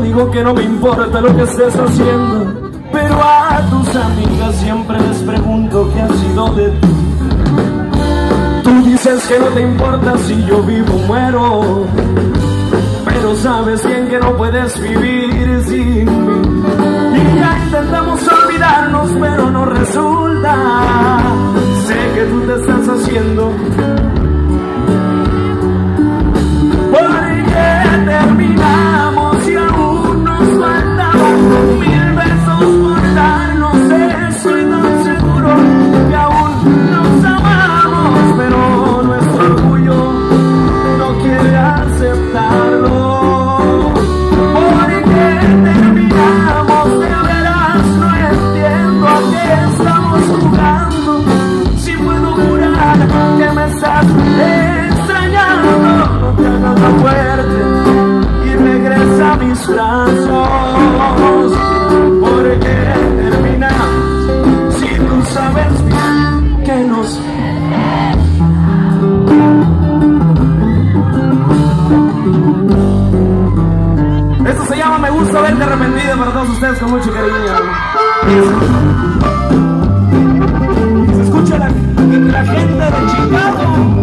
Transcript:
digo que no me importa lo que estés haciendo, pero a tus amigas siempre les pregunto qué ha sido de ti. Tú dices que no te importa si yo vivo o muero, pero sabes bien que no puedes vivir sin mí. Y ya intentamos olvidarnos, pero llama Me gusta verte arrepentido para todos ustedes con mucho cariño. Se escucha la, la gente de Chicago.